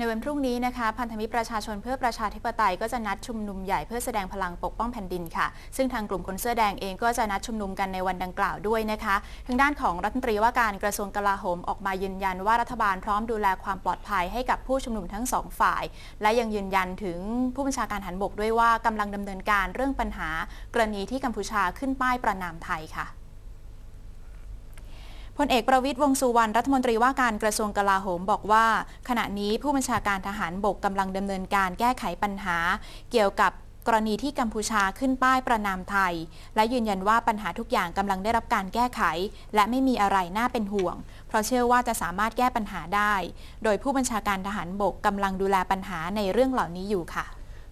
ในวันพรุ่งนี้นะคะ พันธมิตรประชาชนเพื่อประชาธิปไตยก็จะนัดชุมนุมใหญ่เพื่อแสดงพลังปกป้องแผ่นดินค่ะ ซึ่งทางกลุ่มคนเสื้อแดงเองก็จะนัดชุมนุมกันในวันดังกล่าวด้วยนะคะ ทางด้านของรัฐมนตรีว่าการกระทรวงกลาโหมออกมายืนยันว่ารัฐบาลพร้อมดูแลความปลอดภัยให้กับผู้ชุมนุมทั้งสองฝ่าย และยังยืนยันถึงผู้บัญชาการหันบกด้วยว่ากำลังดำเนินการเรื่องปัญหากรณีที่กัมพูชาขึ้นป้ายประนามไทยค่ะ พลเอกประวิตยวงสุวรรณรัฐมนตรีว่าการกระทรวงกลาโหมบอกว่า ขณะนี้ผู้บัญชาการทหารบกกำลังดำเนินการแก้ไขปัญหา เกี่ยวกับกรณีที่กัมพูชาขึ้นป้ายประนามไทย และยืนยันว่าปัญหาทุกอย่างกำลังได้รับการแก้ไข และไม่มีอะไรน่าเป็นห่วง เพราะเชื่อว่าจะสามารถแก้ปัญหาได้ โดยผู้บัญชาการทหารบกกำลังดูแลปัญหาในเรื่องเหล่านี้อยู่ค่ะ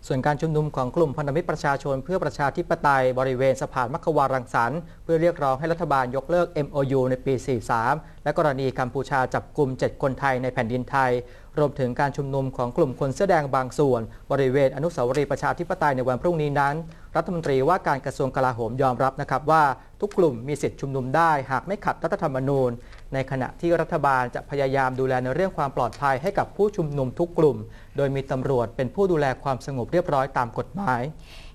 ส่วนการชุมนุมของกลุ่มพันธมิตรประชาชนเพื่อประชาธิปไตยบริเวณสะพานมัคควารังสรรค์เพื่อเรียกร้องให้รัฐบาลยกเลิก MOU ในปี 43 และกรณีกัมพูชาจับกลุ่ม 7 คนไทยในแผ่นดินไทย รวมถึงการชุมนุมของกลุ่มคนเสื้อแดงบางส่วน บริเวณอนุสาวรีย์ประชาธิปไตยในวันพรุ่งนี้นั้น รัฐมนตรีว่าการกระทรวงกลาโหมยอมรับนะครับว่าทุกกลุ่มมีสิทธิชุมนุมได้ หากไม่ขัดรัฐธรรมนูญ ในขณะที่รัฐบาลจะพยายามดูแลในเรื่องความปลอดภัยให้กับผู้ชุมนุมทุกกลุ่ม โดยมีตำรวจเป็นผู้ดูแลความสงบเรียบร้อยตามกฎหมาย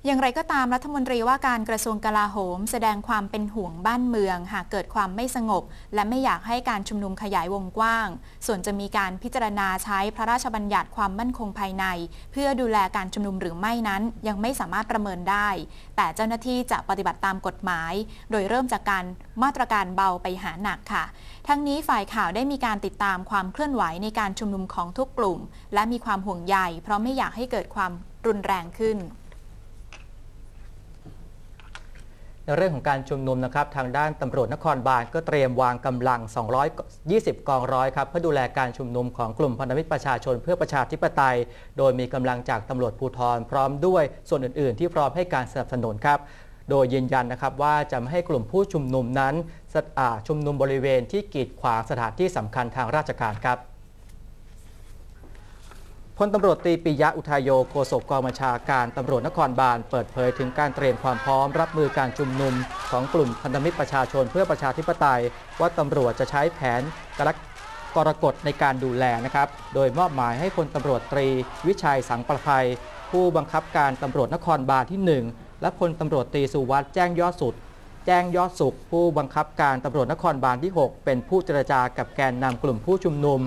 อย่างไรก็ตามรัฐมนตรีว่าการกระทรวงกลาโหม แสดงความเป็นห่วงบ้านเมือง หากเกิดความไม่สงบ และไม่อยากให้การชุมนุมขยายวงกว้าง ส่วนจะมีการพิจารณาใช้พระราชบัญญัติความมั่นคงภายใน เพื่อดูแลการชุมนุมหรือไม่นั้น ยังไม่สามารถประเมินได้ แต่เจ้าหน้าที่จะปฏิบัติตามกฎหมาย โดยเริ่มจากการมาตรการเบาไปหาหนักค่ะ ทั้งนี้ฝ่ายข่าวได้มีการติดตามความเคลื่อนไหวในการชุมนุมของทุกกลุ่ม และมีความห่วงใยเพราะไม่อยากให้เกิดความรุนแรงขึ้น ในเรื่องของการชุมนุมนะครับ ทางด้านตำรวจนครบาลก็เตรียมวางกำลัง 220 กองร้อยครับ เพื่อดูแลการชุมนุมของกลุ่มพันธมิตรประชาชนเพื่อประชาธิปไตย โดยมีกำลังจากตำรวจภูธรพร้อมด้วยส่วนอื่น ๆ ที่พร้อมให้การสนับสนุนครับ โดยยืนยันนะครับว่าจะไม่ให้กลุ่มผู้ชุมนุมนั้นสะอ่าชุมนุมบริเวณที่กีดขวางสถานที่สำคัญทางราชการครับ ลตำรวจตรีปิยะอุทายโยโฆษกกองบัญชาการตำรวจนครบาลเปิดเผยถึงการเตรียมความพร้อมรับมือการชุมนุมของกลุ่มพันธมิตรประชาชนเพื่อประชาธิปไตย ว่าตำรวจจะใช้แผนกรกกรกฎในการดูแลนะครับ โดยมอบหมายให้พลตำรวจตรีวิชัยสังประภัย ผู้บังคับการตำรวจนครบาลที่ 1 และพลตำรวจตรีสุวัสด์แจ้งยอดสุด แจ้งยอดสุข ผู้บังคับการตำรวจนครบาลที่ 6 เป็นผู้เจรจากับแกนนำกลุ่มผู้ชุมนุม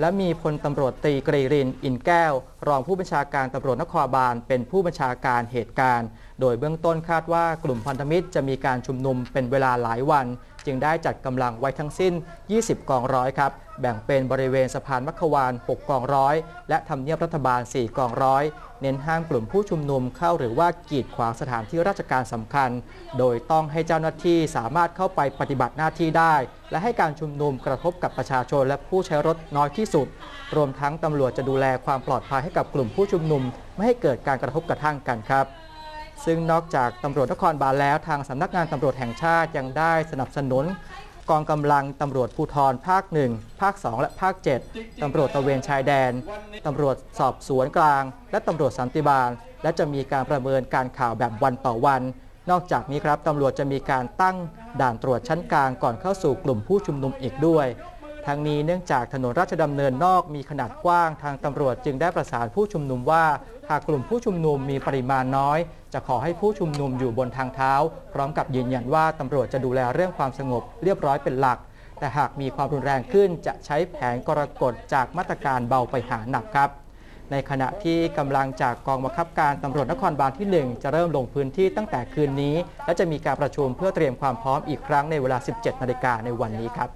และมีพลตำรวจตรีกรีริน อินแก้ว รองผู้บัญชาการตำรวจนครบาลเป็นผู้บัญชาการเหตุการณ์ โดยเบื้องต้นคาดว่ากลุ่มพันธมิตรจะมีการชุมนุมเป็นเวลาหลายวัน จึงได้จัดกำลังไว้ทั้งสิ้น 20 กองร้อยครับ แบ่งเป็นบริเวณสะพานมัคควาน 6 กองร้อย และทำเนียบรัฐบาล 4 กองร้อย เน้นห้ามกลุ่มผู้ชุมนุมเข้าหรือว่ากีดขวางสถานที่ราชการสำคัญ โดยต้องให้เจ้าหน้าที่สามารถเข้าไปปฏิบัติหน้าที่ได้ และให้การชุมนุมกระทบกับประชาชนและผู้ใช้รถน้อยที่สุด รวมทั้งตำรวจจะดูแลความปลอดภัยให้กับกลุ่มผู้ชุมนุม ไม่ให้เกิดการกระทบกระทั่งกันครับ ซึ่งนอกจากตำรวจนครบาลแล้วทางสำนักงานตำรวจแห่งชาติยังได้สนับสนุน กองกำลังตำรวจภูธรภาค 1 ภาค 2 และภาค 7ตำรวจตะเวนชายแดนตำรวจสอบสวนกลาง และตำรวจสันติบาล และจะมีการประเมินการข่าวแบบวันต่อวัน นอกจากนี้ครับตำรวจจะมีการตั้งด่านตรวจชั้นกลางก่อนเข้าสู่กลุ่มผู้ชุมนุมอีกด้วย ทั้งนี้เนื่องจากถนนราชดำเนินนอกมีขนาดกว้างทางตำรวจจึงได้ประสานผู้ชุมนุมว่า หากกลุ่มผู้ชุมนุมมีปริมาณน้อย จะขอให้ผู้ชุมนุมอยู่บนทางเท้า พร้อมกับยืนยันว่าตำรวจจะดูแลเรื่องความสงบเรียบร้อยเป็นหลัก แต่หากมีความรุนแรงขึ้นจะใช้แผนกรกฎจากมาตรการเบาไปหาหนักครับในขณะที่กำลังจากกองบังคับการตำรวจนครบาลที่ 1 จะเริ่มลงพื้นที่ตั้งแต่คืนนี้ และจะมีการประชุมเพื่อเตรียมความพร้อมอีกครั้งในเวลา 17 นาฬิกาในวันนี้ครับ